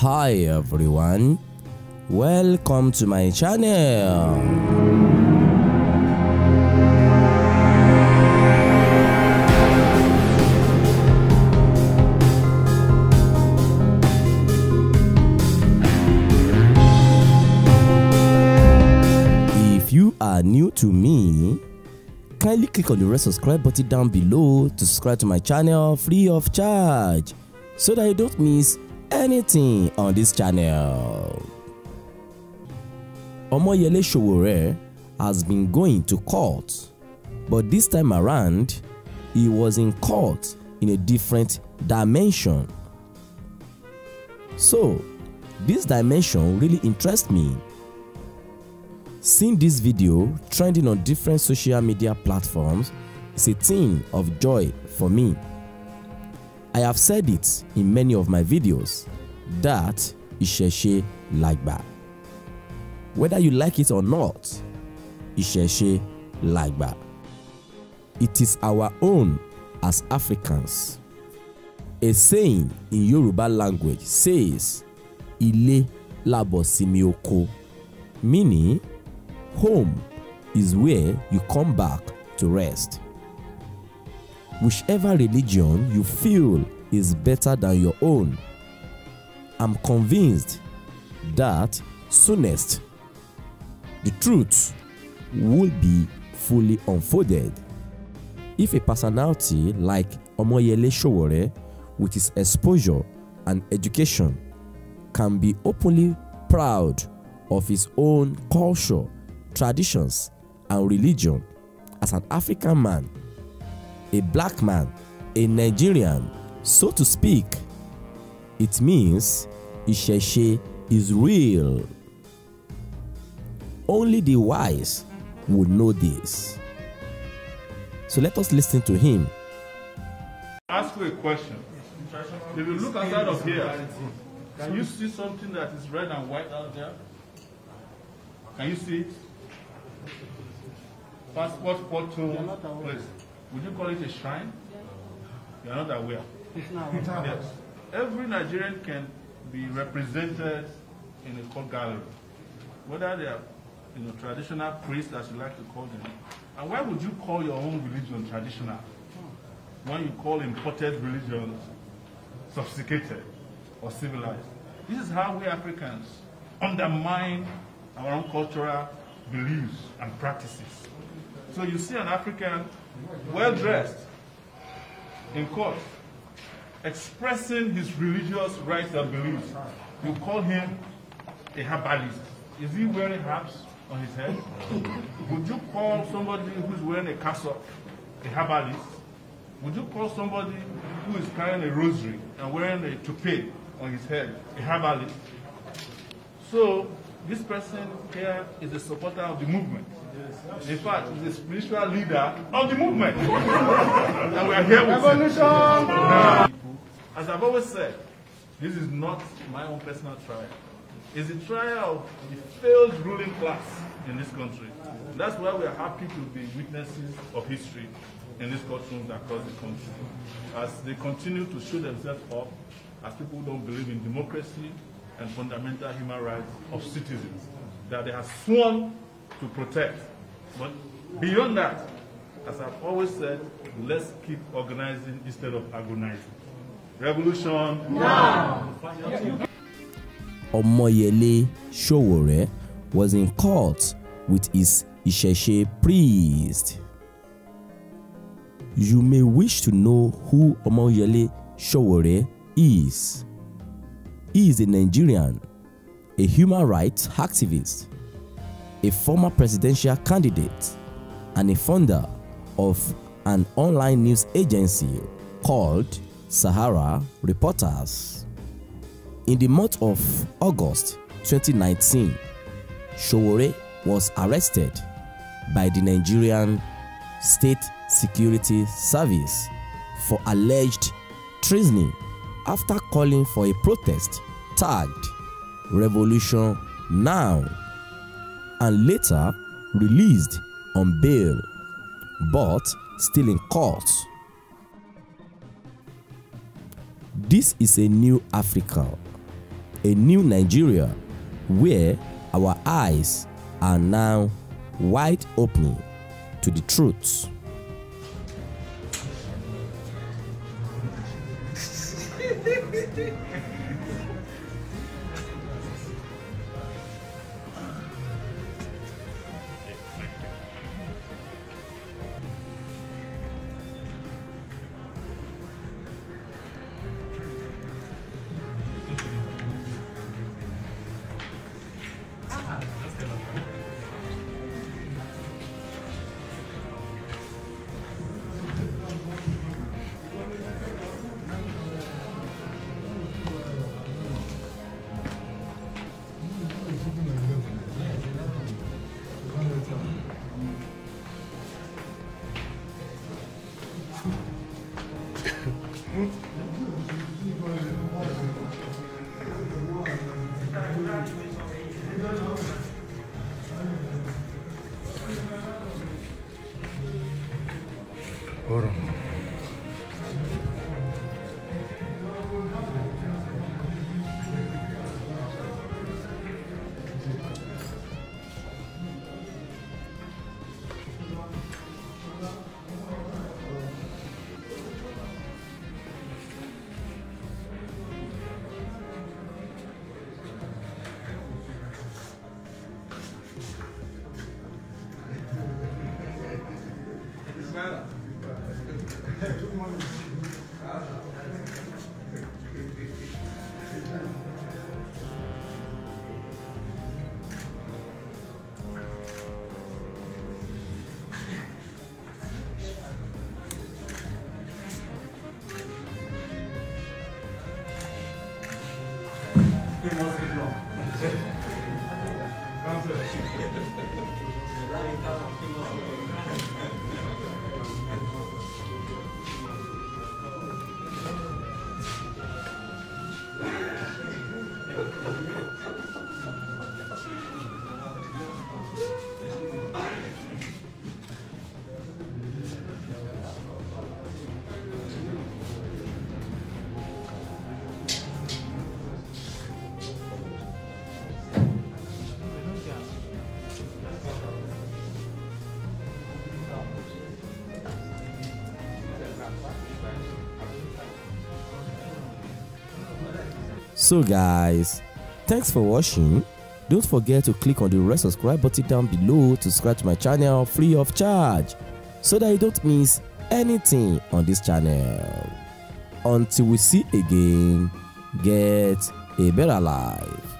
Hi everyone, welcome to my channel. If you are new to me, kindly click on the red subscribe button down below to subscribe to my channel free of charge so that you don't miss anything on this channel. Omoyele Sowore has been going to court, but this time around, he was in court in a different dimension. So, this dimension really interests me. Seeing this video trending on different social media platforms is a thing of joy for me. I have said it in many of my videos that Ìṣẹ̀ṣe làgbà. Whether you like it or not, Ìṣẹ̀ṣe làgbà. It is our own as Africans. A saying in Yoruba language says, Ilé làbọ̀ sinmi meaning home is where you come back to rest. Whichever religion you feel is better than your own, I'm convinced that soonest the truth will be fully unfolded. If a personality like Omoyele Sowore, with his exposure and education, can be openly proud of his own culture, traditions, and religion as an African man, a black man, a Nigerian, so to speak, it means Ìṣẹ̀ṣe is real. Only the wise would know this. So let us listen to him. ask you a question. If you look outside of here, can you see something that is red and white out there? Can you see it? Passport photo place. Would you call it a shrine? You are not aware. Yes. Every Nigerian can be represented in a court gallery, whether they are you know, traditional priests, as you like to call them. And why would you call your own religion traditional? when you call imported religions sophisticated or civilized. This is how we Africans undermine our own cultural beliefs and practices. So you see an African well dressed in court expressing his religious rights and beliefs. You call him a herbalist. Is he wearing herbs on his head? Would you call somebody who's wearing a cassock a herbalist? Would you call somebody who is carrying a rosary and wearing a toupee on his head a herbalist? So this person here is a supporter of the movement. In fact, he's a spiritual leader of the movement. and we are here with Revolution! As I've always said, this is not my own personal trial. It's a trial of the failed ruling class in this country. That's why we are happy to be witnesses of history in these courtrooms across the country. As they continue to show themselves up as people who don't believe in democracy and fundamental human rights of citizens that they have sworn to protect. But beyond that, as I've always said, let's keep organizing instead of agonizing. Revolution now! Omoyele Sowore was in court with his Ìṣẹ̀ṣe priest. You may wish to know who Omoyele Sowore is. He is a Nigerian, a human rights activist, a former presidential candidate, and a founder of an online news agency called Sahara Reporters. In the month of August 2019, Sowore was arrested by the Nigerian State Security Service for alleged treasoning after calling for a protest tagged Revolution Now and later released on bail but still in court. This is a new Africa, a new Nigeria where our eyes are now wide open to the truth. 感想。So guys, thanks for watching. Don't forget to click on the red subscribe button down below to subscribe to my channel free of charge so that you don't miss anything on this channel. Until we see again, get a better life.